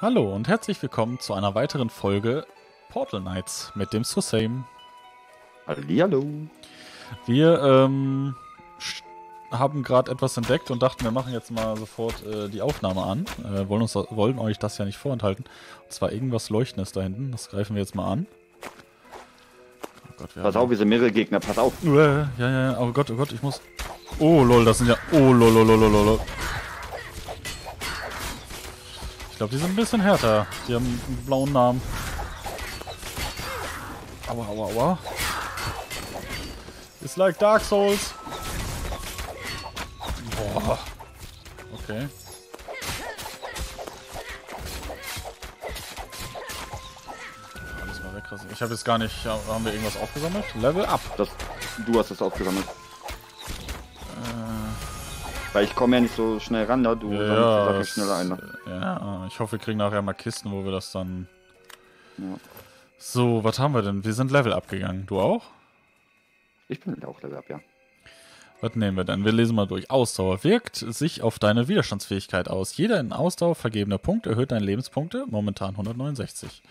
Hallo und herzlich willkommen zu einer weiteren Folge Portal Knights mit dem Susame. Hallihallo. Wir ähm, haben gerade etwas entdeckt und dachten, wir machen jetzt mal sofort äh, die Aufnahme an. Äh, wollen, uns, wollen euch das ja nicht vorenthalten. Und zwar irgendwas Leuchtendes da hinten. Das greifen wir jetzt mal an. Oh Gott, Pass haben- auf, wir sind mehrere Gegner, pass auf. Ja, ja, ja. Oh Gott, oh Gott, ich muss. Oh lol, das sind ja. Oh lol, lol, lol, lol, lol. Ich glaube, die sind ein bisschen härter. Die haben einen blauen Namen. Aua, aua, aua. It's like Dark Souls. Boah. Okay. Alles mal wegrassen. Ich habe jetzt gar nicht. Haben wir irgendwas aufgesammelt? Level up. Das, du hast es aufgesammelt. Weil ich komme ja nicht so schnell ran, da du sammelst die Sache das- schneller ein. ne? Ja, ich hoffe, wir kriegen nachher mal Kisten, wo wir das dann. Ja. So, was haben wir denn? Wir sind Level abgegangen. Du auch? Ich bin auch Level Up, ja. Was nehmen wir denn? Wir lesen mal durch. Ausdauer wirkt sich auf deine Widerstandsfähigkeit aus. Jeder in Ausdauer vergebene Punkt erhöht deine Lebenspunkte, momentan 169.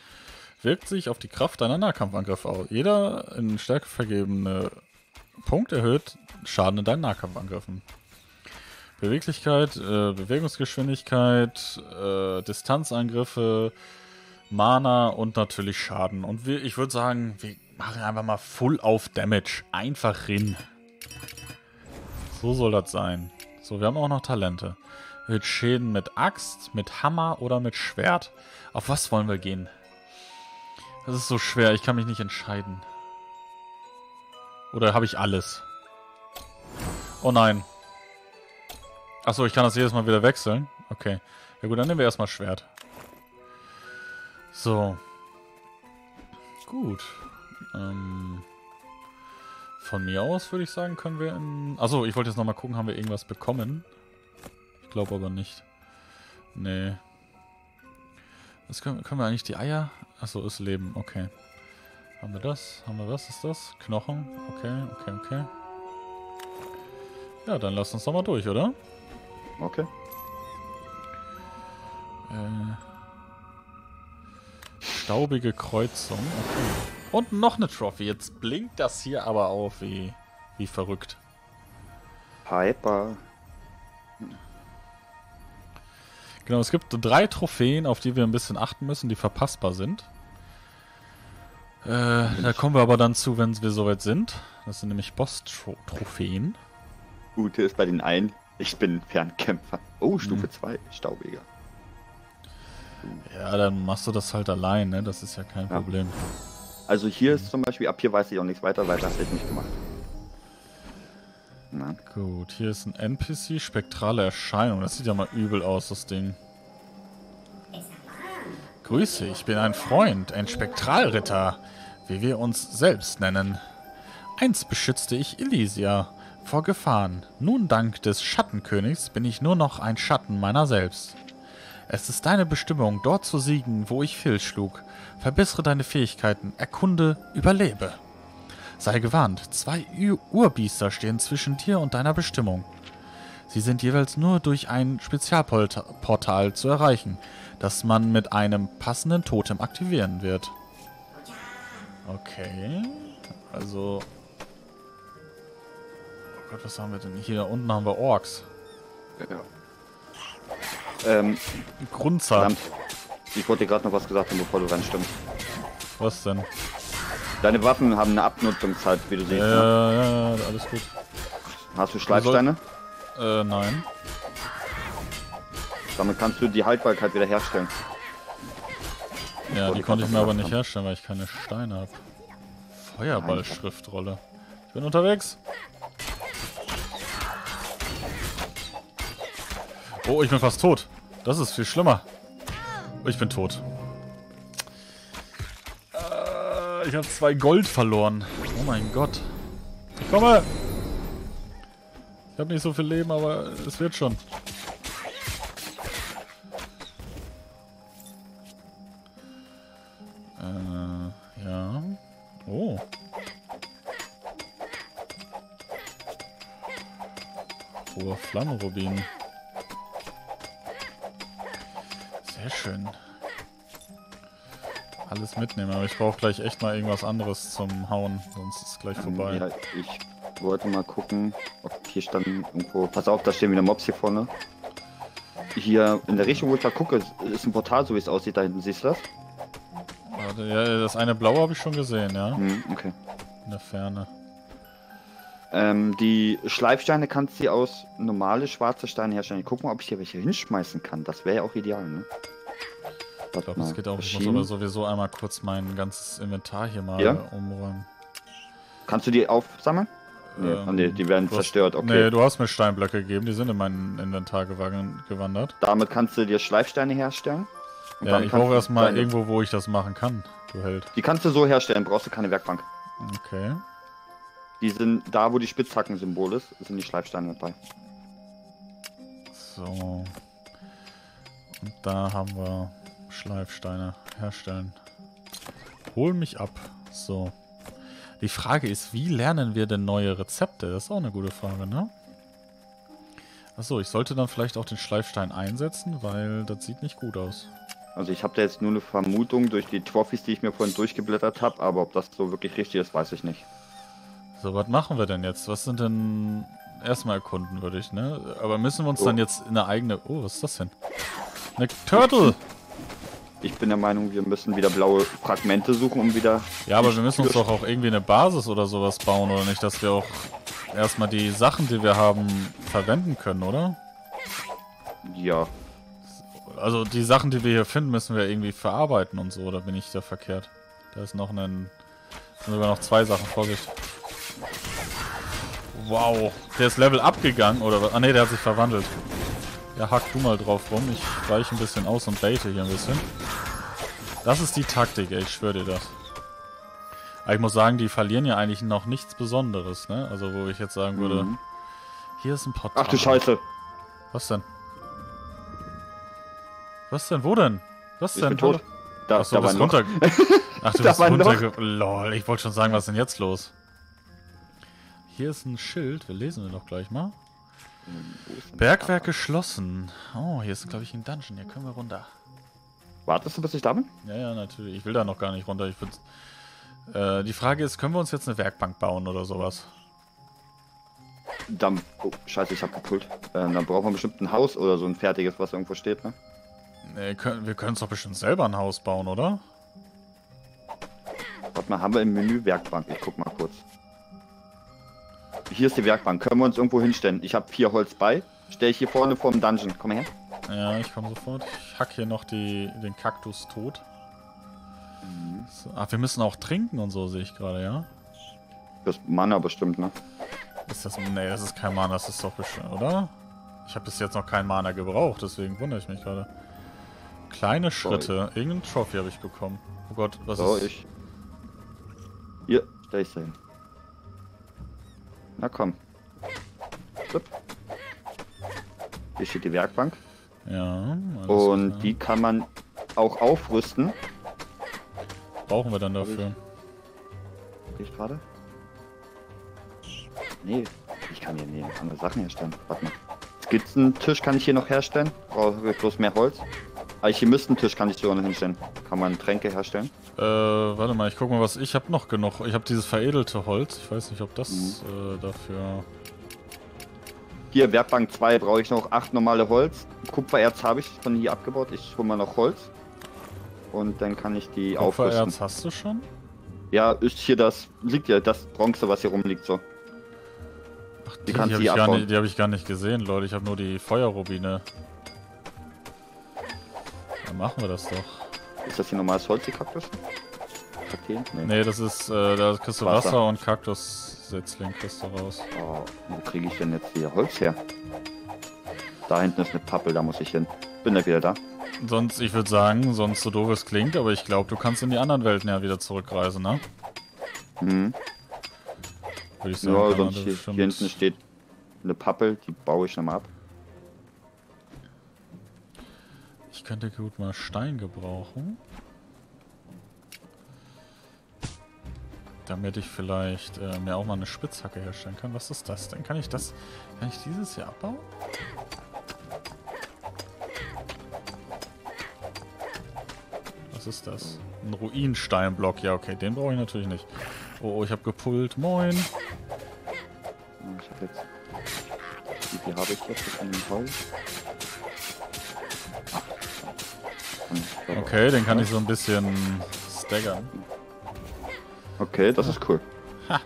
Wirkt sich auf die Kraft deiner Nahkampfangriffe aus. Jeder in Stärke vergebene Punkt erhöht Schaden in deinen Nahkampfangriffen. Beweglichkeit, äh, Bewegungsgeschwindigkeit, äh, Distanzangriffe, Mana und natürlich Schaden. Und wir, ich würde sagen, wir machen einfach mal Full auf Damage. Einfach rin. So soll das sein. So, wir haben auch noch Talente. Erhöht Schäden mit Axt, mit Hammer oder mit Schwert. Auf was wollen wir gehen? Das ist so schwer, ich kann mich nicht entscheiden. Oder habe ich alles? Oh nein. Achso, ich kann das jedes Mal wieder wechseln. Okay. Ja gut, dann nehmen wir erstmal Schwert. So. Gut. Ähm, von mir aus würde ich sagen, können wir in... Achso, ich wollte jetzt nochmal gucken, haben wir irgendwas bekommen? Ich glaube aber nicht. Nee. Was können, können wir eigentlich die Eier? Achso, ist Leben, okay. Haben wir das? Haben wir was? Ist das? Knochen? Okay, okay, okay. Ja, dann lass uns doch mal durch, oder? Okay. Äh, staubige Kreuzung. Okay. Und noch eine Trophy. Jetzt blinkt das hier aber auf wie, wie verrückt. Piper. Genau, es gibt drei Trophäen, auf die wir ein bisschen achten müssen, die verpassbar sind. Äh, da kommen wir aber dann zu, wenn wir soweit sind. Das sind nämlich Boss-Trophäen. Gute ist bei den einen, ich bin Fernkämpfer. Oh, Mhm. Stufe 2, Staubiger. Ja, dann machst du das halt allein, ne? Das ist ja kein Ja. Problem. Also hier ist zum Beispiel, ab hier weiß ich auch nichts weiter, weil das hätte ich nicht gemacht. Na, Gut, hier ist ein NPC, spektrale Erscheinung. Das sieht ja mal übel aus, das Ding. Grüße, ich bin ein Freund, ein Spektralritter, wie wir uns selbst nennen. Einst beschützte ich Elysia vor Gefahren. Nun, dank des Schattenkönigs, bin ich nur noch ein Schatten meiner selbst. Es ist deine Bestimmung, dort zu siegen, wo ich fehlschlug. Verbessere deine Fähigkeiten, erkunde, überlebe. Sei gewarnt, zwei Urbiester stehen zwischen dir und deiner Bestimmung. Sie sind jeweils nur durch ein Spezialportal zu erreichen, das man mit einem passenden Totem aktivieren wird. Okay, also... Gott, was haben wir denn? Hier unten haben wir Orks. ja. Ähm, verdammt. Ich wollte dir gerade noch was gesagt haben, bevor du reinstimmst. Was denn? Deine Waffen haben eine Abnutzungszeit, wie du Ja, siehst. ne? ja, ja, ja, alles gut. Hast du Schleifsteine? Äh, nein. Damit kannst du die Haltbarkeit wieder herstellen. Ja, die konnte ich mir aber nicht herstellen, weil ich keine Steine habe. Feuerballschriftrolle. Ich bin unterwegs. Oh, ich bin fast tot. Das ist viel schlimmer. Ich bin tot. Äh, ich habe zwei Gold verloren. Oh mein Gott. Ich komme! Ich habe nicht so viel Leben, aber es wird schon. Äh, ja. Oh. Hoher Flammenrubin. Sehr schön. alles mitnehmen, aber ich brauche gleich echt mal irgendwas anderes zum Hauen, sonst ist es gleich vorbei. Ja, ich wollte mal gucken, ob hier stand irgendwo. Pass auf, da stehen wieder Mobs hier vorne. Hier in der Richtung, wo ich da gucke, ist ein Portal, so wie es aussieht. Da hinten, siehst du das? Warte, ja, das eine blaue habe ich schon gesehen, ja. Hm, okay. In der Ferne. Ähm, die Schleifsteine kannst du aus normale schwarze Steine herstellen. Ich guck mal, ob ich hier welche hinschmeißen kann. Das wäre ja auch ideal, ne? Ich glaube, das geht auch. Ich muss aber sowieso einmal kurz mein ganzes Inventar hier mal Ja? umräumen. Kannst du die aufsammeln? Nee, Ähm, nee die werden zerstört. Okay. Nee, du hast mir Steinblöcke gegeben, die sind in mein Inventar gewan- gewandert. Damit kannst du dir Schleifsteine herstellen. Ja, ich brauche erstmal irgendwo, wo ich das machen kann, du Held. Die kannst du so herstellen, brauchst du keine Werkbank. Okay. Die sind da, wo die Spitzhacken-Symbol ist, sind die Schleifsteine mit bei. So. Und da haben wir Schleifsteine herstellen. Hol mich ab. So. Die Frage ist, wie lernen wir denn neue Rezepte? Das ist auch eine gute Frage, ne? Achso, ich sollte dann vielleicht auch den Schleifstein einsetzen, weil das sieht nicht gut aus. Also ich habe da jetzt nur eine Vermutung durch die Trophys, die ich mir vorhin durchgeblättert habe, aber ob das so wirklich richtig ist, weiß ich nicht. So, was machen wir denn jetzt? Was sind denn... Erstmal erkunden würde ich, ne? Aber müssen wir uns Oh. dann jetzt in eine eigene... Oh, was ist das denn? Eine Turtle! Ich bin der Meinung, wir müssen wieder blaue Fragmente suchen, um wieder... Ja, aber wir müssen uns doch auch irgendwie eine Basis oder sowas bauen, oder nicht? Dass wir auch erstmal die Sachen, die wir haben, verwenden können, oder? Ja, Also die Sachen, die wir hier finden, müssen wir irgendwie verarbeiten und so, oder bin ich da verkehrt? Da ist noch ein... sind sogar noch zwei Sachen, Vorsicht. Wow, der ist Level abgegangen, oder was? Ah ne, der hat sich verwandelt. Ja, hack du mal drauf rum. Ich weiche ein bisschen aus und baite hier ein bisschen. Das ist die Taktik, ey, ich schwöre dir das. Aber ich muss sagen, die verlieren ja eigentlich noch nichts Besonderes, ne? Also wo ich jetzt sagen würde, Mhm. hier ist ein Portal. Ach du Scheiße, Was denn? Was denn? Wo denn? Was ich denn? bin tot. Da, Achso, da bist runter. Ach, du Da bist runter. Lol, ich wollte schon sagen, was ist denn jetzt los? Hier ist ein Schild. Wir lesen wir doch gleich mal. Bergwerk geschlossen. Oh, hier ist, glaube ich, ein Dungeon. Hier können wir runter. Wartest du, bis ich da bin? Ja, ja, natürlich. Ich will da noch gar nicht runter. Ich würd, äh, die Frage ist, können wir uns jetzt eine Werkbank bauen oder sowas? Dann, oh, scheiße, ich hab gepult. Äh, dann brauchen wir bestimmt ein Haus oder so ein fertiges, was irgendwo steht, ne? Nee, können, wir können uns doch bestimmt selber ein Haus bauen, oder? Warte mal, haben wir im Menü Werkbank? Ich guck mal kurz. Hier ist die Werkbank. Können wir uns irgendwo hinstellen? Ich habe vier Holz bei. Stell ich hier vorne vor dem Dungeon. Komm her. Ja, ich komme sofort. Ich hack hier noch die, den Kaktus tot. So, ach, wir müssen auch trinken und so, sehe ich gerade, ja? Das Mana bestimmt, ne? Ist das. Nee, das ist kein Mana, das ist doch bestimmt, oder? Ich habe bis jetzt noch kein Mana gebraucht, deswegen wundere ich mich gerade. Kleine Schritte. Irgendein Trophy habe ich bekommen. Oh Gott, was So, ist. ich. Hier, stell ich hin. Na komm. Zup. Hier steht die Werkbank. Ja. Und klar. die kann man auch aufrüsten. brauchen wir dann dafür. Sehe ich gerade? Nee, ich kann hier nee, andere Sachen herstellen. Warte mal. Skizzentisch kann ich hier noch herstellen. Brauche ich bloß mehr Holz. Alchemistentisch kann ich sogar noch hinstellen. Kann man Tränke herstellen. Äh, warte mal, ich guck mal, was ich habe noch genug. Ich habe dieses veredelte Holz. Ich weiß nicht, ob das Mhm. äh, dafür. Hier, Werkbank 2 brauche ich noch 8 normale Holz. Kupfererz habe ich von hier abgebaut. Ich hole mal noch Holz. Und dann kann ich die aufrüsten. Kupfererz hast du schon? Ja, ist hier das, liegt ja das Bronze, was hier rumliegt so. Ach, Die die, kannst habe gar abbauen. nicht- die hab ich gar nicht gesehen, Leute. Ich habe nur die Feuerrubine. Dann machen wir das doch. Ist das hier normales Holz, die Kaktus? Kakteen? Nee. Nee, das ist, äh, da kriegst du Wasser. Wasser, und Kaktussetzling kriegst du raus. Oh, wo kriege ich denn jetzt hier Holz her? Da hinten ist eine Pappel, da muss ich hin. Bin da wieder da. Sonst, ich würde sagen, sonst so doof es klingt, aber ich glaube, du kannst in die anderen Welten ja wieder zurückreisen, ne? Mhm. Würde ich sagen. Ja, sonst hier, hier hinten steht eine Pappel, die baue ich nochmal ab. Könnte gut mal Stein gebrauchen. Damit ich vielleicht äh, mir auch mal eine Spitzhacke herstellen kann. Was ist das denn? Kann ich das. Kann ich dieses hier abbauen? Was ist das? Ein Ruinsteinblock. Ja, okay, den brauche ich natürlich nicht. Oh, oh ich habe gepult. Moin. Ich hab jetzt. Viel habe ich jetzt von dem Holz? Okay, den kann ich so ein bisschen staggern. Okay, das ist cool. Ha.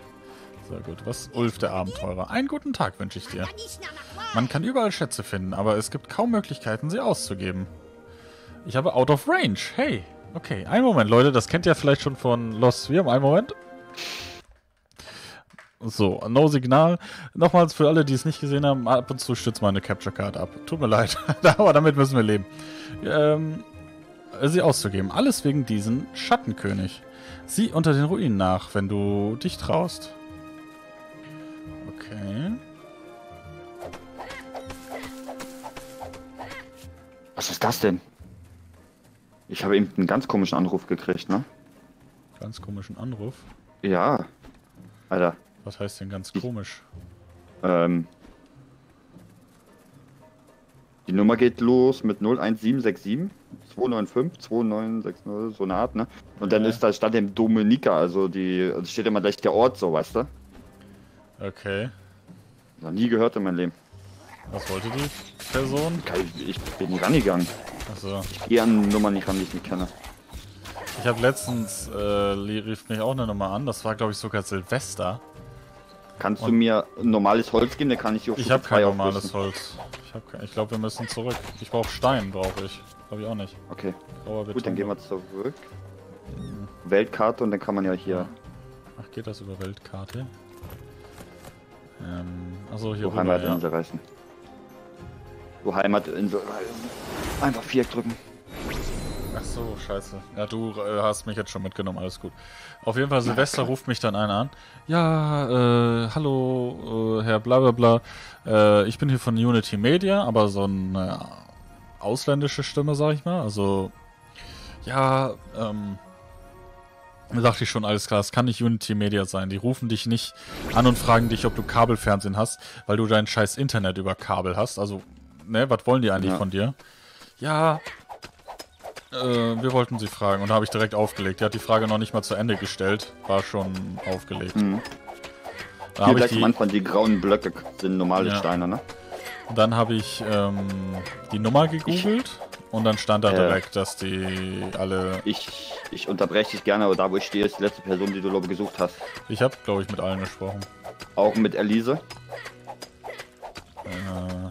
Sehr gut. Was Ulf der Abenteurer. Einen guten Tag wünsche ich dir. Man kann überall Schätze finden, aber es gibt kaum Möglichkeiten, sie auszugeben. Ich habe Out of Range. Hey. Okay, einen Moment, Leute. Das kennt ihr vielleicht schon von Lost. Wir haben einen Moment. So, no Signal. Nochmals für alle, die es nicht gesehen haben, ab und zu stützt meine Capture Card ab. Tut mir leid, aber damit müssen wir leben. Ähm, sie auszugeben. Alles wegen diesen Schattenkönig. Sieh unter den Ruinen nach, wenn du dich traust. Okay. Was ist das denn? Ich habe eben einen ganz komischen Anruf gekriegt, ne? Ganz komischen Anruf. Ja. Alter. Was heißt denn ganz komisch? Ähm. Die Nummer geht los mit 01767 295 2960, so eine Art, ne? Und dann Ja. ist da statt dem Dominika, also die, also steht immer gleich der Ort so, weißt du? Okay. Noch nie gehört in meinem Leben. Was wollte die Person? Ich, ich bin nie rangegangen. Achso. Ich gehe an Nummern nicht ran, die ich nicht kenne. Ich habe letztens, äh, rief mich auch eine Nummer an. Das war, glaube ich, sogar Silvester. Kannst du Und- mir normales Holz geben, dann kann ich die auf Ich habe kein normales aufrüsten. Holz. Ich, kein- ich glaube, wir müssen zurück. Ich brauche Stein, brauche ich. Habe ich auch nicht. Okay, gut, dann gehen wir zurück. Weltkarte und dann kann man ja hier Ach, geht das über Weltkarte? Ähm, achso, hier so rüber, ja. Heimatinsel reißen. So Heimatinsel Einfach Viereck drücken. Ach so, scheiße. Ja, du äh, hast mich jetzt schon mitgenommen, alles gut. Auf jeden Fall, Silvester ruft mich dann einer an. Ja, äh, hallo, äh, Herr Blablabla. Äh, ich bin hier von Unity Media, aber so eine ausländische Stimme, sag ich mal. Also, ja, ähm, da dachte ich schon, alles klar, es kann nicht Unity Media sein. Die rufen dich nicht an und fragen dich, ob du Kabelfernsehen hast, weil du dein scheiß Internet über Kabel hast. Also, ne, was wollen die eigentlich Ja. von dir? Ja, äh, wir wollten sie fragen und da habe ich direkt aufgelegt. Die hat die Frage noch nicht mal zu Ende gestellt, war schon aufgelegt. Mhm. Da Hier ich gleich die, am Anfang die grauen Blöcke sind normale Ja. Steine, ne? dann habe ich ähm, die Nummer gegoogelt und dann stand da Ja. direkt, dass die alle. Ich, ich unterbreche dich gerne, aber da wo ich stehe, ist die letzte Person, die du glaube gesucht hast. Ich habe, glaube ich, mit allen gesprochen. Auch mit Elise. Äh,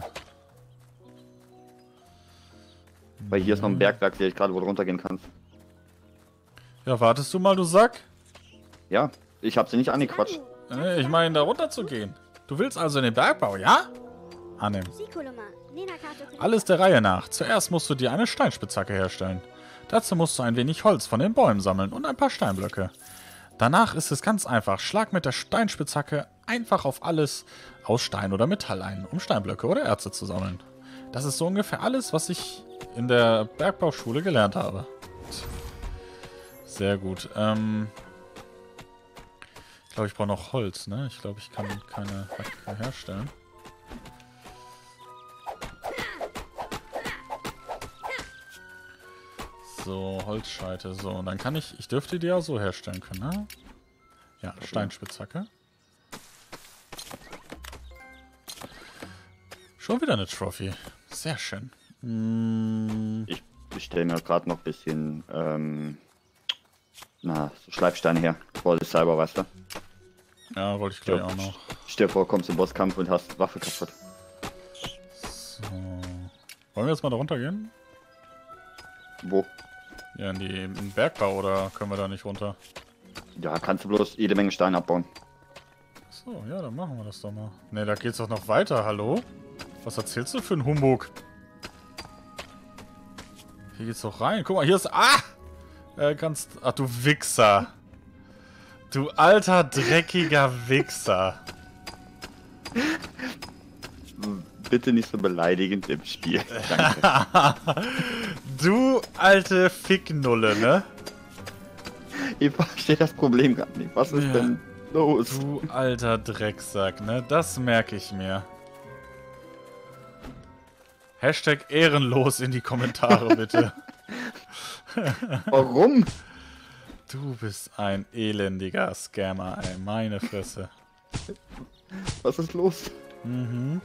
Weil hier ist noch ein Bergwerk, sehe ich gerade, wo du runtergehen kannst. ja, wartest du mal, du Sack? Ja, ich habe sie nicht angequatscht. Äh, Ich meine, da runter zu gehen. Du willst also in den Bergbau, ja? Annehmen. Alles der Reihe nach. Zuerst musst du dir eine Steinspitzhacke herstellen. Dazu musst du ein wenig Holz von den Bäumen sammeln und ein paar Steinblöcke. Danach ist es ganz einfach. Schlag mit der Steinspitzhacke einfach auf alles aus Stein oder Metall ein, um Steinblöcke oder Erze zu sammeln. Das ist so ungefähr alles, was ich in der Bergbauschule gelernt habe. Sehr gut. Ähm ich glaube, ich brauche noch Holz, ne? Ich glaube, ich kann keine Hacke herstellen. So, Holzscheite. So, und dann kann ich, ich dürfte die ja so herstellen können, ne? Ja, Steinspitzhacke. Schon wieder eine Trophy. Sehr schön. Mm, Ich, ich stelle mir gerade noch ein bisschen, ähm, na, so Schleifsteine her. Vor das Cyber, weißt du? ja, wollte ich gleich Ja. auch noch. Stell dir vor, kommst im Bosskampf und hast Waffe kaputt. So. Wollen wir jetzt mal da runtergehen? Wo? Ja, in, die, in den Bergbau oder können wir da nicht runter? Ja, kannst du bloß jede Menge Steine abbauen. So, ja, dann machen wir das doch mal. Ne, da geht's doch noch weiter, hallo? Was erzählst du für ein Humbug? Hier geht's doch rein. Guck mal, hier ist. Ah! Äh, kannst. Ach, du Wichser. Du alter, dreckiger Wichser. Bitte nicht so beleidigend im Spiel. Danke. Du alte Ficknulle, ne? ich verstehe das Problem gar nicht. Was ist Ja. denn los? Du alter Drecksack, ne? Das merke ich mir. Hashtag ehrenlos in die Kommentare, bitte. Warum? Du bist ein elendiger Scammer, ey. Meine Fresse. Was ist los? Mhm.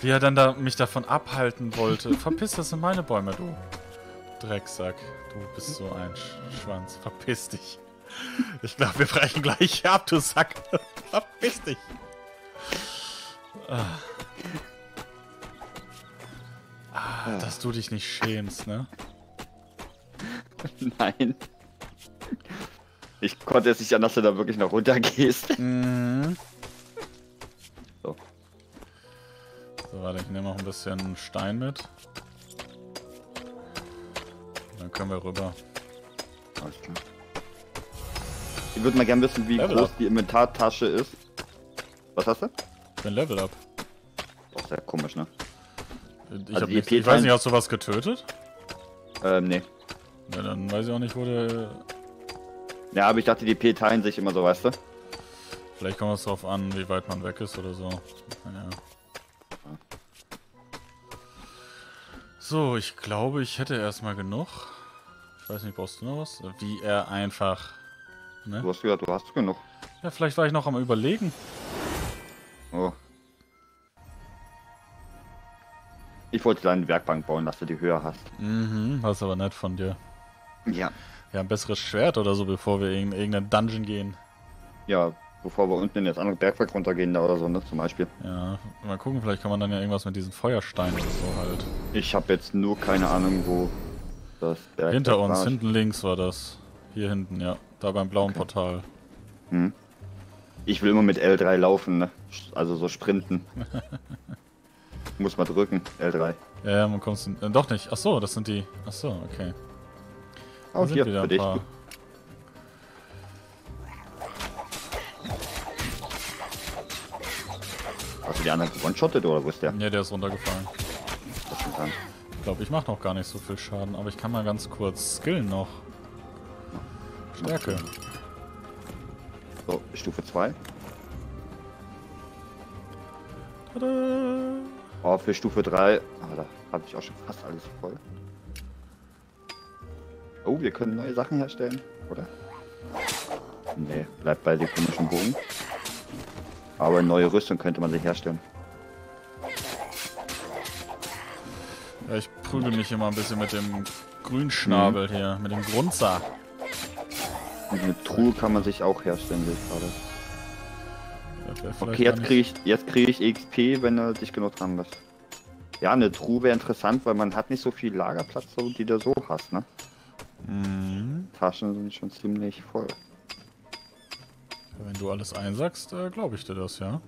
Wie er dann da mich davon abhalten wollte. Verpiss, das sind meine Bäume, du. Drecksack. Du bist so ein Sch Schwanz. Verpiss dich. Ich glaube, wir brechen gleich ab, du Sack. Verpiss dich. Ah. Dass du dich nicht schämst, ne? Nein. Ich konnte jetzt nicht an, dass du da wirklich noch runtergehst. Mhm. So. So, warte, ich nehme noch ein bisschen Stein mit. Dann können wir rüber. Alles klar. Ich würde mal gerne wissen, wie Level groß up. die Inventartasche ist. Was hast du? Ich bin Level up. Das ist ja komisch, ne? Ich, Also hab die nichts, ich weiß nicht, hast du was getötet? Ähm, nee. Ja, dann weiß ich auch nicht, wo der... Ja, aber ich dachte, die P teilen sich immer so, weißt du? Vielleicht kommt es drauf an, wie weit man weg ist oder so. Ja. So, ich glaube, ich hätte erstmal genug. Ich weiß nicht, brauchst du noch was? Wie er einfach... Du Ne? hast gesagt, du hast genug. Ja, vielleicht war ich noch am überlegen. Oh. Ich wollte deine Werkbank bauen, dass du die höher hast. Mhm, das ist aber nett von dir. Ja. Ja, ein besseres Schwert oder so, bevor wir in irgendeinen Dungeon gehen. Ja, bevor wir unten in das andere Bergwerk runtergehen da oder so, ne? Zum Beispiel. Ja, mal gucken, vielleicht kann man dann ja irgendwas mit diesen Feuersteinen oder so halt. Ich habe jetzt nur keine Ahnung, wo das Bergwerk Hinter uns, war. hinten links war das. Hier hinten, ja. Da beim blauen Portal. Hm. Ich will immer mit L3 laufen, ne? Also so sprinten. Muss mal drücken, L3. Ja, man kommt äh, doch nicht. Ach so, das sind die. Ach so, okay. Sind hier, wieder für ein dich. paar. Hast du die anderen one-shottet oder wo ist der? Ja, der ist runtergefallen. Ich glaube, ich mache noch gar nicht so viel Schaden, aber ich kann mal ganz kurz skillen noch. Stärke. So, Stufe 2. Tada! Oh, für Stufe 3. Ah, da habe ich auch schon fast alles voll. Oh, wir können neue Sachen herstellen, oder? Nee, bleibt bei dem komischen Bogen. Aber eine neue Rüstung könnte man sich herstellen. Ja, ich prügel mich immer ein bisschen mit dem Grünschnabel Mhm. hier, mit dem Grunzer. Und eine Truhe kann man sich auch herstellen, sehe ich gerade. Okay, jetzt kriege ich, jetzt krieg ich XP, wenn er dich genug dran lässt. Ja, eine Truhe wäre interessant, weil man hat nicht so viel Lagerplatz, so, die du so hast, ne? Mhm. Taschen sind schon ziemlich voll. Wenn du alles einsackst, äh, glaube ich dir das, ja.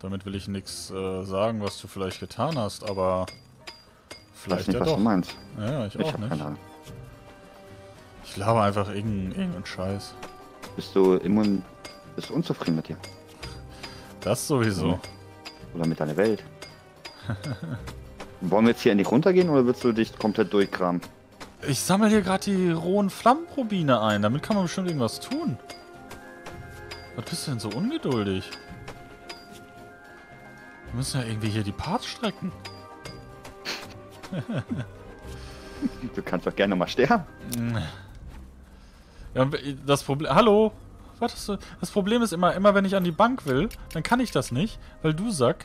Damit will ich nichts äh, sagen, was du vielleicht getan hast, aber vielleicht nicht, ja was doch. du meinst. Ja, ich Ich auch habe nicht. Ich laber einfach irgendeinen irgendeinen Scheiß. Bist du immun, bist du unzufrieden mit dir? Das sowieso. Oder mit deiner Welt? Wollen wir jetzt hier endlich runtergehen oder willst du dich komplett durchkramen? Ich sammle hier gerade die rohen Flammenrubine ein. Damit kann man bestimmt irgendwas tun. Was bist du denn so ungeduldig? Wir müssen ja irgendwie hier die Parts strecken. Du kannst doch gerne mal sterben. Ja, das Problem. Hallo? Wartest du? Das Problem ist immer, immer wenn ich an die Bank will, dann kann ich das nicht, weil du Sack.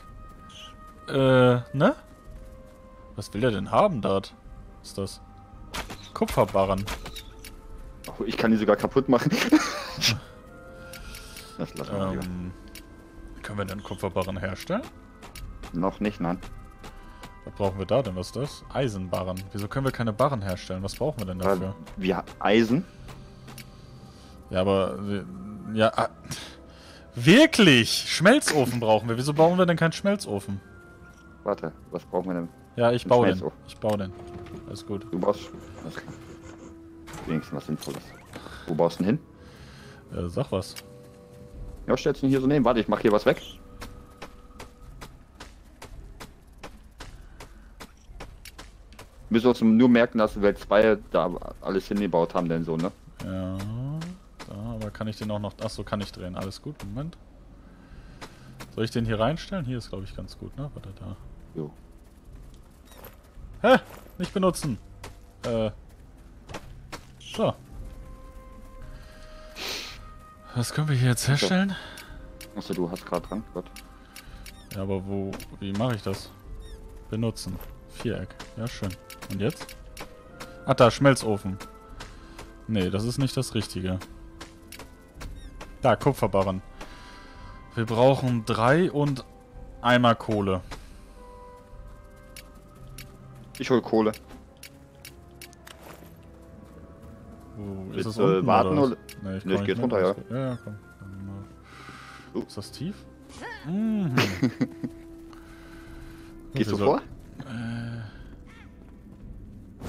Äh, ne? Was will der denn haben, dort? Was ist das? Kupferbarren. Oh, ich kann die sogar kaputt machen. das lassen wir. Ähm, können wir denn Kupferbarren herstellen? Noch nicht, nein. Was brauchen wir da denn? Was ist das? Eisenbarren. Wieso können wir keine Barren herstellen? Was brauchen wir denn dafür? wir Eisen. Ja, aber. Ja. ah, wirklich! Schmelzofen brauchen wir. Wieso bauen wir denn keinen Schmelzofen? Warte, was brauchen wir denn? Ja, ich Ein baue den. Ich baue den. Alles gut. Du baust. Alles klar. Wenigstens was Sinnvolles. Wo baust du denn hin? Äh, sag was. Ja, stellst du hier so neben. Warte, ich mach hier was weg. Müssen wir uns nur merken, dass wir zwei da alles hingebaut haben, denn so, ne? Ja. Kann ich den auch noch. Achso, kann ich drehen. Alles gut. Moment. Soll ich den hier reinstellen? Hier ist, glaube ich, ganz gut, ne? Warte da. Jo. Hä? nicht benutzen. Äh. So. Was können wir hier jetzt herstellen? Achso, du hast gerade dran. Gott. Ja, aber wo, wie mache ich das? Benutzen. Viereck. Ja, schön. Und jetzt? Ach, da, Schmelzofen. Nee, das ist nicht das Richtige. Da, Kupferbarren. Wir brauchen drei und einmal Kohle. Ich hol Kohle. Wo, Willst du warten was? oder- Nee, ich, Nee, ich geh nicht drunter, mehr. ja. Ja, ja, komm. Oh. Ist das tief? Mhm. Gehst du Wieso? vor? Äh,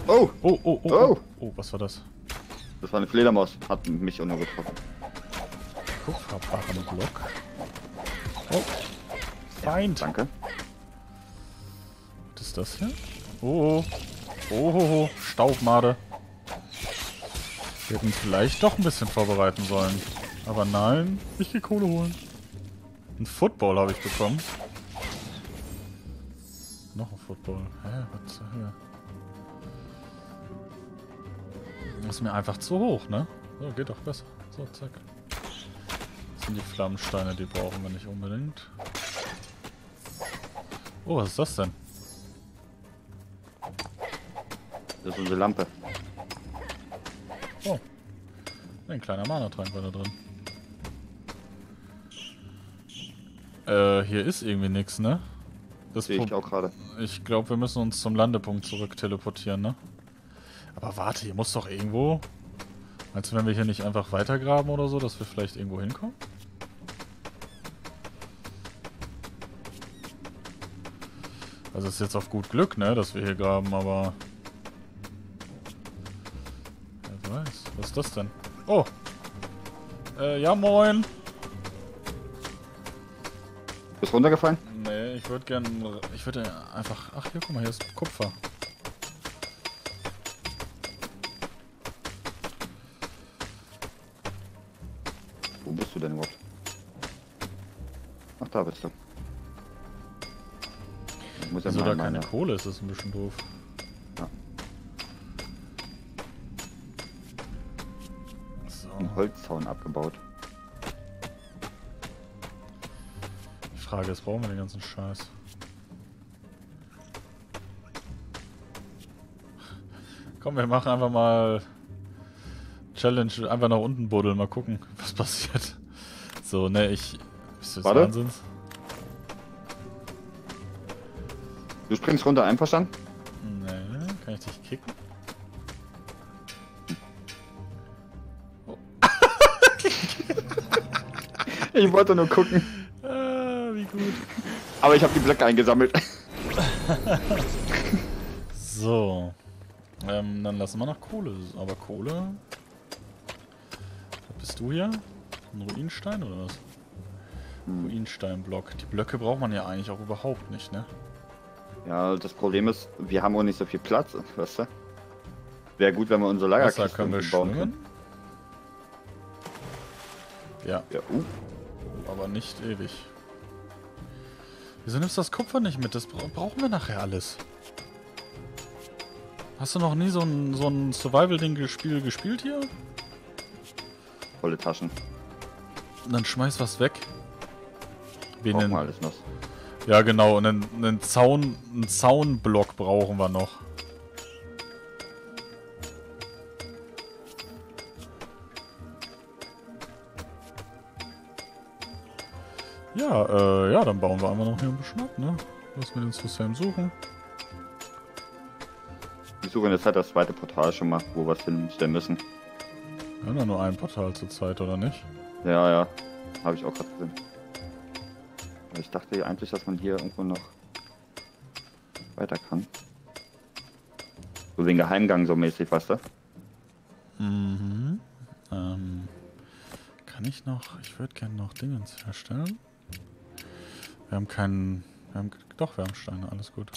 Oh, oh, oh, oh, oh. Oh. Oh, was war das? das war eine Fledermaus. Hat mich auch nur getroffen. Kupferbarrenblock. Oh. Feind. Danke. Was ist das hier? Oh, oh. Oh, oh, oh. Staubmade. Wir hätten vielleicht doch ein bisschen vorbereiten sollen. Aber nein, ich gehe Kohle holen. Ein Football habe ich bekommen. Noch ein Football. Hä, was zur Hölle? Das ist mir einfach zu hoch, ne? So, geht doch besser. So, zack. Sind die Flammensteine, die brauchen wir nicht unbedingt. Oh, was ist das denn? Das ist unsere Lampe. Oh. Ein kleiner Mana-Trank war da drin. Äh, hier ist irgendwie nichts, ne? Das Sehe ich auch gerade. ich glaube, wir müssen uns zum Landepunkt zurück teleportieren, ne? Aber warte, hier muss doch irgendwo... Als wenn wir hier nicht einfach weitergraben oder so, dass wir vielleicht irgendwo hinkommen? Also ist jetzt auf gut Glück, ne, dass wir hier graben, aber... Wer weiß. Was ist das denn? Oh! Äh, ja moin! Bist runtergefallen? Nee, ich würde gern... Ich würde einfach... Ach, hier, guck mal, hier ist Kupfer. Wo bist du denn überhaupt? Ach, da bist du. Muss mal da keine. Kohle ist, ist ein bisschen doof. Ja. So. einen Holzzaun abgebaut. Die Frage ist, brauchen wir den ganzen Scheiß? Komm, wir machen einfach mal Challenge, einfach nach unten buddeln, mal gucken, was passiert. So, ne, ich... Bist du des Warte. Wahnsinns? Du springst runter, einverstanden? Ne, kann ich dich kicken? Ich wollte nur gucken. Ah, wie gut. Aber ich habe die Blöcke eingesammelt. So. Ähm, dann lassen wir nach Kohle. Aber Kohle. Was bist du hier? Ein Ruinstein oder was? Ruinsteinblock. Die Blöcke braucht man ja eigentlich auch überhaupt nicht, ne? Ja, das Problem ist, wir haben auch nicht so viel Platz, weißt du? Wäre gut, wenn wir unsere Wasser Lagerkiste können wir irgendwie bauen schwimmen. können. Ja, Ja, uh, aber nicht ewig. Wieso nimmst du das Kupfer nicht mit? Das bra brauchen wir nachher alles. Hast du noch nie so ein, so ein Survival-Ding-Spiel gespielt hier? volle Taschen. Dann schmeiß was weg. Wie Brauchen wir alles noch. Ja, genau. Und einen, einen Zaun, einen Zaunblock brauchen wir noch. Ja, äh, ja, dann bauen wir einfach noch hier ein bisschen ab, ne? Lass mir den System suchen. Wir suchen jetzt halt das zweite Portal schon mal, wo wir es hinstellen müssen. Wir haben ja nur ein Portal zur Zeit, oder nicht? Ja, ja. Habe ich auch gerade gesehen. Aber ich dachte ja eigentlich, dass man hier irgendwo noch weiter kann. So wegen Geheimgang so mäßig, weißt du? Mhm. Ähm, kann ich noch, ich würde gerne noch Dingens herstellen. Wir haben keinen, wir haben, doch, wir haben Steine, alles gut.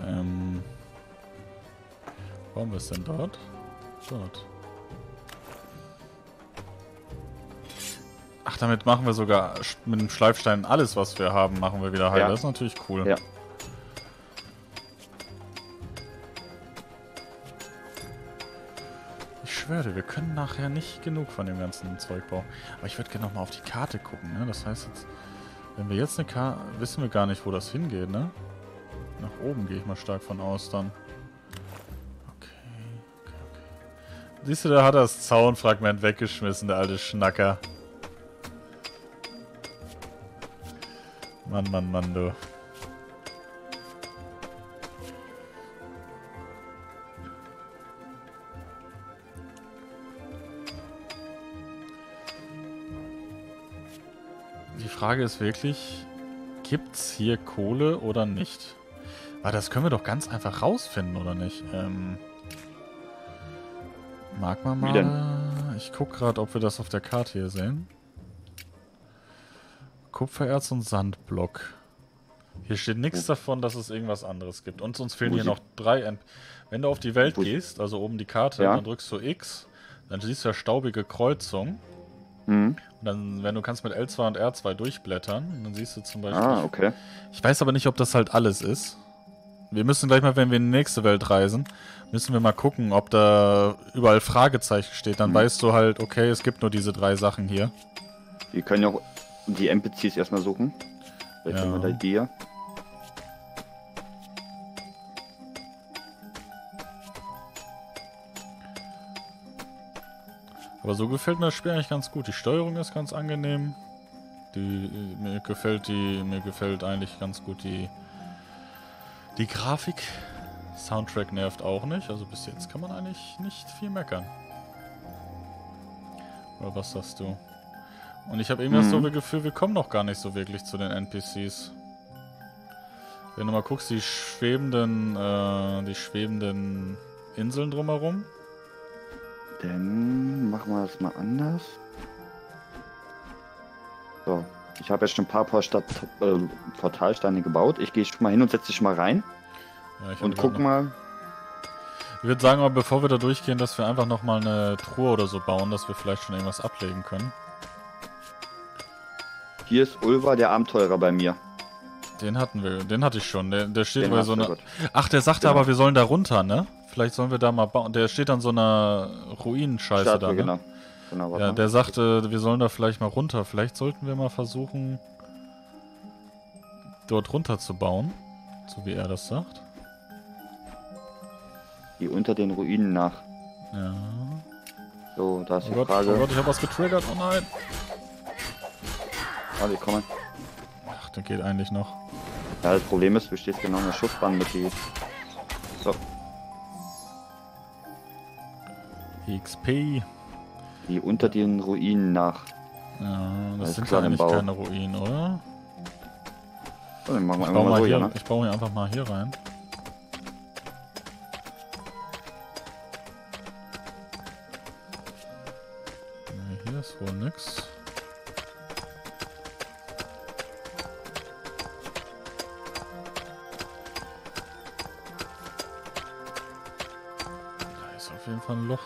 Ähm, wo haben wir es denn dort? Dort. damit machen wir sogar mit dem Schleifstein alles, was wir haben, machen wir wieder heil. Ja. Das ist natürlich cool. Ja. Ich schwöre, wir können nachher nicht genug von dem ganzen Zeug bauen. Aber ich würde gerne nochmal auf die Karte gucken, ne? Das heißt jetzt, wenn wir jetzt eine Karte... Wissen wir gar nicht, wo das hingeht, ne? Nach oben gehe ich mal stark von aus dann. Okay. Siehst du, da hat er das Zaunfragment weggeschmissen, der alte Schnacker. Mann, Mann, Mann, du. Die Frage ist wirklich, gibt's hier Kohle oder nicht? Aber das können wir doch ganz einfach rausfinden, oder nicht? Ähm, mag man mal... Ich guck gerade, ob wir das auf der Karte hier sehen. Kupfererz und Sandblock. Hier steht nichts davon, dass es irgendwas anderes gibt. Und uns fehlen hier noch drei... Ent Wenn du auf die Welt Wo- gehst, also oben die Karte, Ja. dann drückst du X, dann siehst du ja staubige Kreuzung. Mhm. Und dann, wenn du kannst mit L2 und R2 durchblättern, dann siehst du zum Beispiel. Ah, okay. Ich weiß aber nicht, ob das halt alles ist. Wir müssen gleich mal, wenn wir in die nächste Welt reisen, müssen wir mal gucken, ob da überall Fragezeichen steht. Dann Mhm. weißt du halt, okay, es gibt nur diese drei Sachen hier. Wir können ja auch die NPCs erstmal suchen. Vielleicht Ja. haben wir da hier. Aber so gefällt mir das Spiel eigentlich ganz gut. Die Steuerung ist ganz angenehm. Die, mir gefällt die, mir gefällt eigentlich ganz gut die, die Grafik. Soundtrack nervt auch nicht. Also bis jetzt kann man eigentlich nicht viel meckern. Oder was sagst du? Und ich habe irgendwie Mhm. so das Gefühl, wir kommen noch gar nicht so wirklich zu den NPCs. Wenn du mal guckst, die schwebenden, äh, die schwebenden Inseln drumherum. Dann machen wir das mal anders. So, ich habe jetzt schon ein paar Portat äh, Portalsteine gebaut. Ich gehe schon mal hin und setze dich mal rein Ja, ich und guck noch- mal. Ich würde sagen, aber bevor wir da durchgehen, dass wir einfach nochmal eine Truhe oder so bauen, dass wir vielleicht schon irgendwas ablegen können. Hier ist Ulva, der Abenteurer bei mir. Den hatten wir, den hatte ich schon. Der, der steht Den bei so einer. Ach, der sagte Genau. aber, wir sollen da runter, ne? Vielleicht sollen wir da mal bauen. Der steht an so einer Ruinenscheiße da. Statue, Ne? genau. Genau, Ja, der sagte, wir sollen da vielleicht mal runter. Vielleicht sollten wir mal versuchen, dort runter zu bauen. So wie er das sagt. Die unter den Ruinen nach. Ja. So, da ist Oh die Gott, Frage. oh Gott, ich habe was getriggert. Oh nein. Warte, ich komme. Ach, der geht eigentlich noch. Ja, das Problem ist, du stehst genau in der Schussbahn mit die. So, XP. die unter den Ruinen nach. Ja, das Alles sind ja eigentlich keine Ruinen, oder? So, dann machen wir Ich einfach baue, mal mal hier, ja, ne? ich baue hier einfach mal hier rein.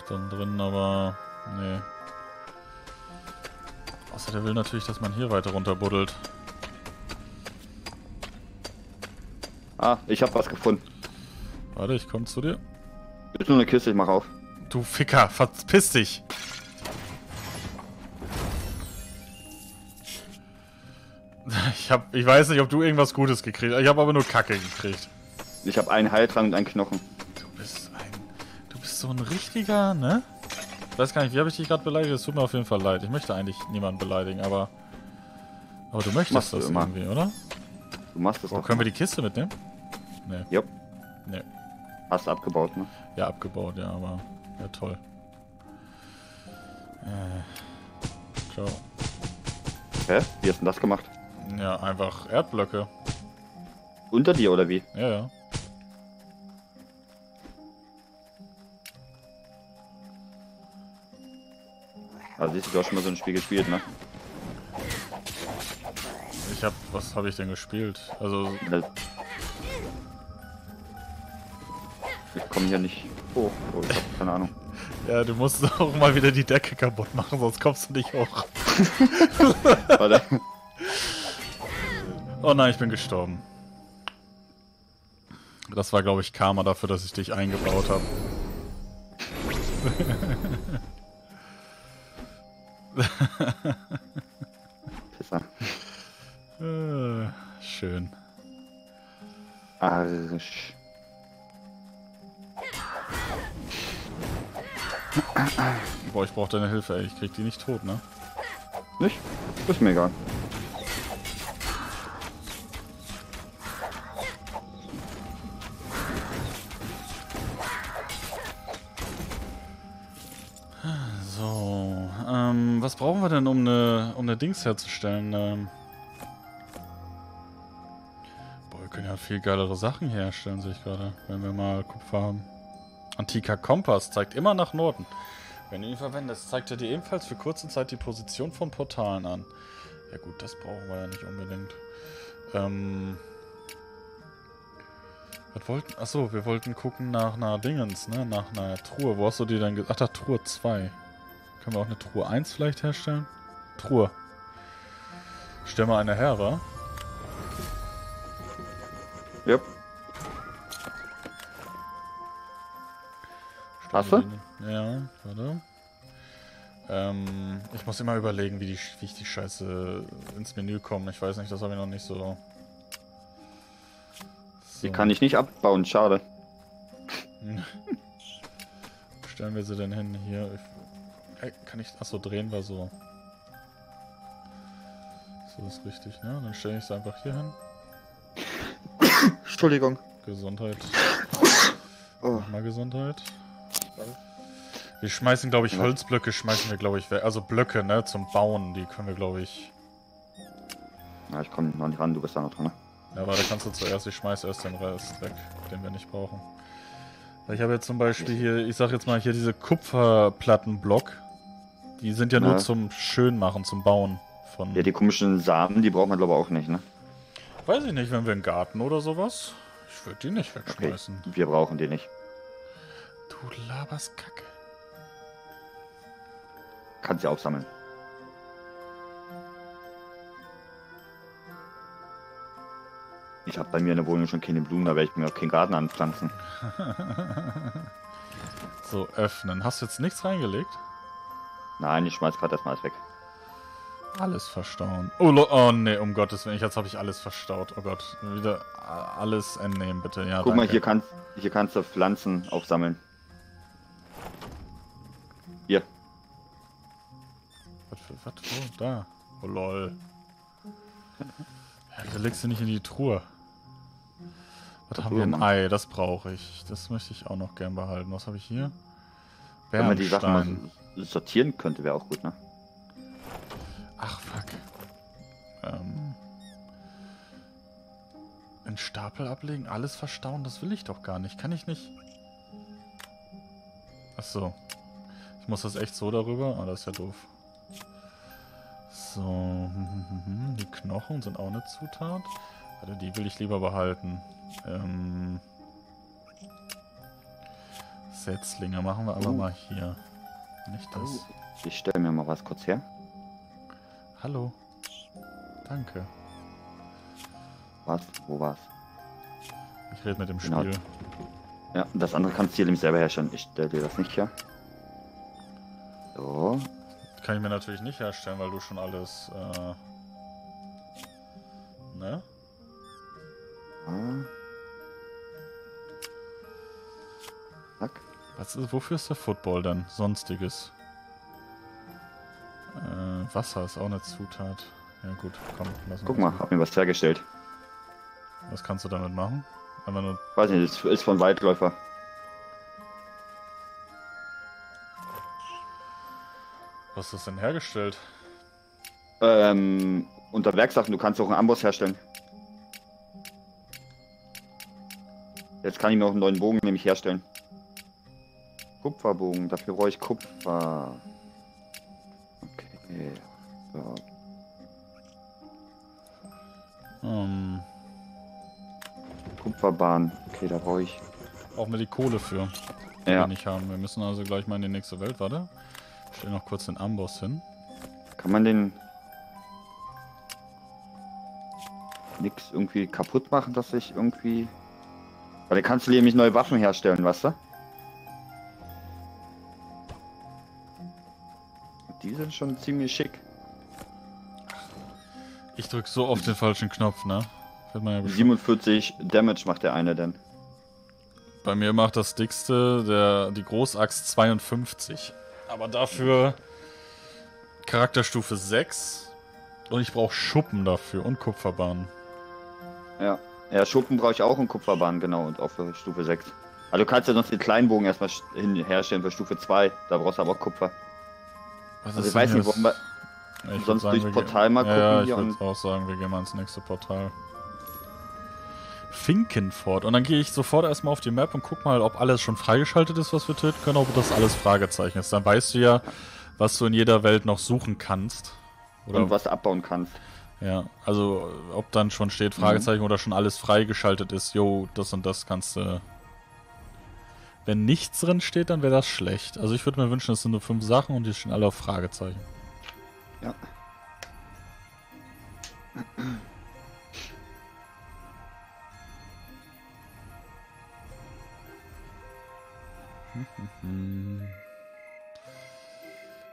Dann drin, aber nee. Außer der will natürlich, dass man hier weiter runter buddelt. Ah, ich habe was gefunden. Warte, ich komm zu dir. Ist nur eine Kiste, ich mach auf. Du Ficker, verpiss dich! Ich hab, ich weiß nicht, ob du irgendwas Gutes gekriegt hast. Ich habe aber nur Kacke gekriegt. Ich habe einen Heiltrank und einen Knochen. Du bist so ein richtiger, ne? Ich weiß gar nicht, wie habe ich dich gerade beleidigt? Es tut mir auf jeden Fall leid. Ich möchte eigentlich niemanden beleidigen, aber, aber du möchtest Machst du das immer. irgendwie, oder? Du machst das Oh, doch. können wir die Kiste mitnehmen? Nee, Jupp, nee. hast du abgebaut, ne? Ja, abgebaut, ja, aber ja toll. Äh, ciao. Hä? Wie hast du denn das gemacht? Ja, einfach Erdblöcke. Unter dir oder wie? Ja, ja. Also siehst du, du hast schon mal so ein Spiel gespielt, ne? Ich hab, was habe ich denn gespielt? Also, ich komme hier nicht hoch. Oh, ich hab keine Ahnung. ja, du musst auch mal wieder die Decke kaputt machen, sonst kommst du nicht hoch. Warte. Oh nein, ich bin gestorben. Das war, glaube ich, Karma dafür, dass ich dich eingebaut habe. Pisser. Äh, Schön. Arsch. Boah, ich brauche deine Hilfe, ey. Ich krieg die nicht tot, ne? Nicht? Ist mir egal. Brauchen wir denn, um eine, um eine Dings herzustellen? Ähm, boah, wir können ja viel geilere Sachen herstellen, sehe ich gerade, wenn wir mal Kupfer haben. Antiker Kompass zeigt immer nach Norden. Wenn du ihn verwendest, zeigt er dir ebenfalls für kurze Zeit die Position von Portalen an. Ja gut, das brauchen wir ja nicht unbedingt. Ähm, was wollten? Achso, wir wollten gucken nach einer Dingens, ne? Nach einer Truhe. Wo hast du die dann ge- Ach, da Truhe 2. Können wir auch eine Truhe 1 vielleicht herstellen? Truhe. Stell mal eine her, wa? Yep. Hast du? Ja, warte. Ähm, ich muss immer überlegen, wie, die, wie ich die Scheiße ins Menü komme. Ich weiß nicht, das habe ich noch nicht so. Die kann ich nicht abbauen, schade. Stellen wir sie denn hin? Hier. Kann ich. Achso, drehen wir so. So ist richtig, ne? Dann stelle ich sie einfach hier hin. Entschuldigung. Gesundheit. Oh. Mal Gesundheit. Wir schmeißen, glaube ich. Holzblöcke, schmeißen wir, glaube ich, weg. Also Blöcke, ne, zum Bauen, die können wir, glaube ich. Ja, ich komme noch nicht ran, du bist da noch dran. Ne? Ja, aber da kannst du zuerst, ich schmeiß erst den Rest weg, den wir nicht brauchen. Ich habe jetzt zum Beispiel hier, ich sag jetzt mal hier diese Kupferplattenblock. Die sind ja nur Ja. zum Schönmachen, zum Bauen von. Ja, die komischen Samen, die braucht man glaube ich auch nicht, ne? Weiß ich nicht, wenn wir einen Garten oder sowas. Ich würde die nicht Okay. wegschmeißen. Wir brauchen die nicht. Du laberst Kacke. Kannst sie aufsammeln. Ich habe bei mir in der Wohnung schon keine Blumen, da werde ich mir auch keinen Garten anpflanzen. So, öffnen. Hast du jetzt nichts reingelegt? Nein, ich schmeiß gerade erstmal alles weg. Alles verstauen. Oh, oh nee, um Gottes Willen. Jetzt habe ich alles verstaut. Oh Gott. Wieder alles entnehmen, bitte. Ja, Guck mal, danke. hier kannst, hier kannst du Pflanzen aufsammeln. Hier. Was für, was? Oh, da. Oh, lol. Ja, da legst du nicht in die Truhe. Was haben wir? Ein. Ei, das brauche ich. Das möchte ich auch noch gern behalten. Was habe ich hier? Wenn man die Sachen mal sortieren könnte, wäre auch gut, ne? Ach, fuck. Ähm. Einen Stapel ablegen, alles verstauen, das will ich doch gar nicht. Kann ich nicht. Ach so. Ich muss das echt so darüber? Ah, das ist ja doof. So. hm, Die Knochen sind auch eine Zutat. Warte, die will ich lieber behalten. Ähm. Setzlinge machen wir aber Oh. mal hier. Nicht das. Ich stelle mir mal was kurz her. Hallo. Danke. Was? Wo war's? Ich rede mit dem Genau. Spiel. Ja, das andere kannst du hier nämlich selber herstellen. Ich stelle dir das nicht her. So. Kann ich mir natürlich nicht herstellen, weil du schon alles. Äh, Was ist, wofür ist der Football denn? Sonstiges. Äh, Wasser ist auch eine Zutat. Ja gut, komm, lass uns. Guck mal, hab mir was hergestellt. Was kannst du damit machen? Einfach nur. Weiß nicht, das ist von Waldläufer. Was ist das denn hergestellt? Ähm, unter Werksachen, du kannst auch einen Amboss herstellen. Jetzt kann ich mir auch einen neuen Bogen nämlich herstellen. Kupferbogen, dafür brauche ich Kupfer. Okay. So. Ähm, Kupferbahn. Okay, da brauche ich. brauchen wir die Kohle für, die wir Ja. nicht haben. Wir müssen also gleich mal in die nächste Welt, warte. Ich stell noch kurz den Amboss hin. Kann man den nix irgendwie kaputt machen, dass ich irgendwie. Weil dann kannst du nämlich neue Waffen herstellen, weißt du? Sind schon ziemlich schick. Ich drück so oft den falschen Knopf, ne? Ja bestimmt- 47 Damage macht der eine denn. Bei mir macht das dickste der, die Großaxt 52. Aber dafür Charakterstufe 6. Und ich brauche Schuppen dafür und Kupferbahn. Ja. Ja, Schuppen brauche ich auch in Kupferbahn, genau, und auch für Stufe 6. Also du kannst ja sonst den kleinen Bogen erstmal hin herstellen für Stufe 2. Da brauchst du aber auch Kupfer. Was Also ich weiß nicht, wollen wir. Ich sonst durchs wir Portal mal gucken Ja, ich würde auch sagen, wir gehen mal ins nächste Portal. Finkenfort. Und dann gehe ich sofort erstmal auf die Map und guck mal, ob alles schon freigeschaltet ist, was wir töten können, ob das alles Fragezeichen ist. Dann weißt du ja, was du in jeder Welt noch suchen kannst. Oder Und was abbauen kannst. Ja, also ob dann schon steht Fragezeichen oder schon alles freigeschaltet ist, jo, das und das kannst du. Wenn nichts drin steht, dann wäre das schlecht. Also ich würde mir wünschen, es sind nur fünf Sachen und die stehen alle auf Fragezeichen. Ja.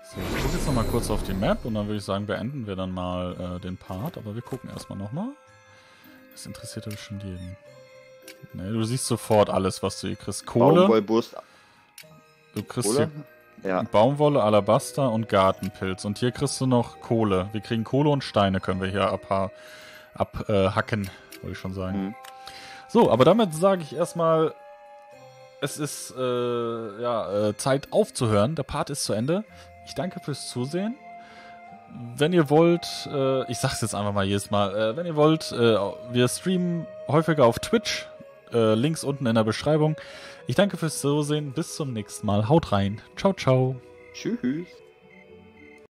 So, ich gucke jetzt nochmal kurz auf die Map und dann würde ich sagen, beenden wir dann mal äh, den Part, aber wir gucken erstmal nochmal. Das interessiert ja bestimmt jeden. Ne, du siehst sofort alles, was du hier kriegst. Kohle, Baumwollbrust, du kriegst Kohle? hier Ja. Baumwolle, Alabaster und Gartenpilz. Und hier kriegst du noch Kohle. Wir kriegen Kohle und Steine, können wir hier abhacken, ab, äh, hacken, wollte ich schon sagen. Mhm. So, aber damit sage ich erstmal, es ist äh, ja, äh, Zeit aufzuhören. Der Part ist zu Ende. Ich danke fürs Zusehen. Wenn ihr wollt, äh, ich sag's jetzt einfach mal jedes Mal, äh, wenn ihr wollt, äh, wir streamen häufiger auf Twitch. Äh, Links unten in der Beschreibung. Ich danke fürs Zusehen. Bis zum nächsten Mal. Haut rein. Ciao, ciao. Tschüss.